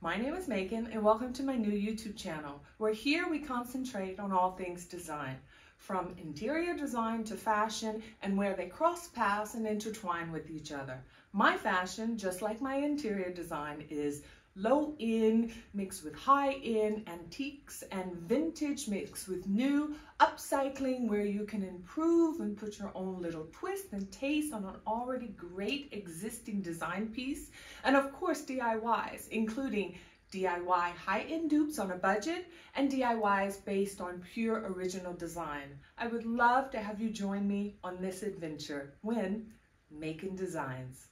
My name is Megan and welcome to my new YouTube channel where here we concentrate on all things design from interior design to fashion and where they cross paths and intertwine with each other. My fashion, just like my interior design, is low in mixed with high in antiques and vintage mixed with new upcycling where you can improve and put your own little twist and taste on an already great existing design piece and of course DIYs including DIY high-end dupes on a budget, and DIYs based on pure original design. I would love to have you join me on this adventure when Macon Designs.